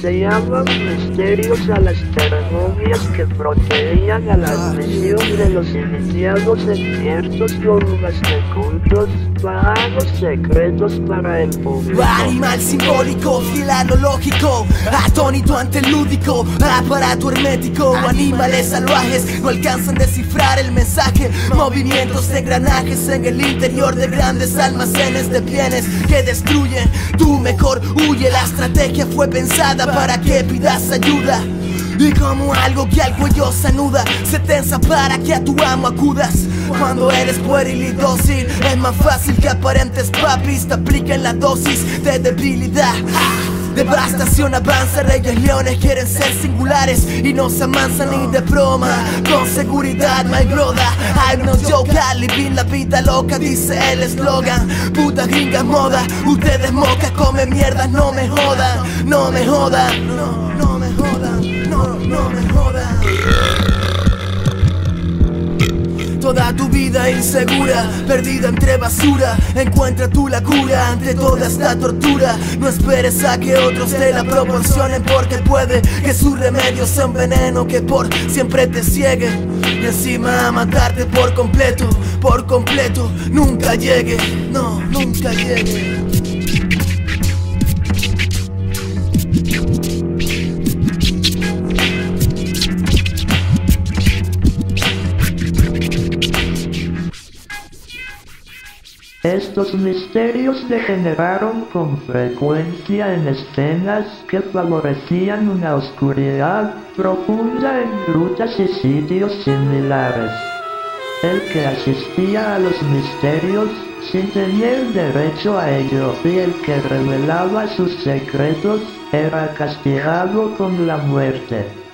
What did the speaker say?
Se llaman misterios a las ceremonias que procedían a la admisión de los iniciados en ciertos dogmas de cultos paganos secretos para el público. Animal simbólico, fiel a lo lógico, atónito ante el lúdico, aparato hermético, animales salvajes no alcanzan a descifrar el mensaje, movimientos de engranajes en el interior de grandes almacenes de bienes que destruyen, tú mejor huye, la estrategia fue pensada para que pidas ayuda. Y como algo que al cuello se anuda Se tensa para que a tu amo acudas. Cuando eres pueril y dócil Es más fácil que aparentes papis. Te apliquen la dosis de debilidad Devastación avanza, reyes leones quieren ser singulares Y no se amansan ni de broma. Con seguridad, my brother I'm no joke, living la vida loca Dice el eslogan. Puta gringa moda Ustedes moca, come mierda, no me jodan No me jodan No, no me jodan No, no me jodan vida insegura, perdida entre basura. Encuentra tú la cura ante toda esta tortura. No esperes a que otros te la proporcionen Porque puede que su remedio sea un veneno que por siempre te ciegue. Y encima a matarte por completo, por completo. Nunca llegue, no, nunca llegue Estos misterios degeneraron con frecuencia en escenas que favorecían una oscuridad profunda en grutas y sitios similares. El que asistía a los misterios sin tener derecho a ello y el que revelaba sus secretos era castigado con la muerte.